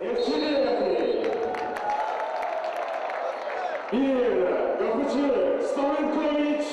Ekşi'deki bir yapıcı Stankovic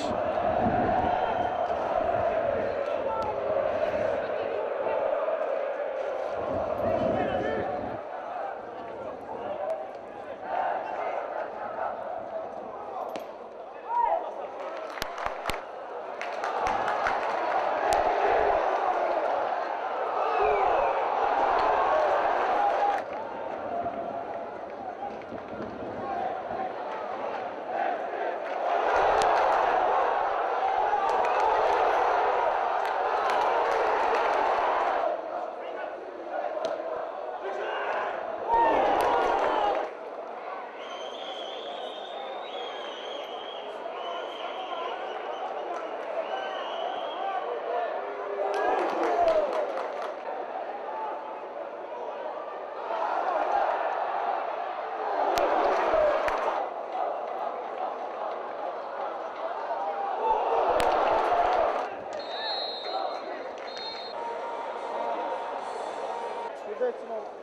personal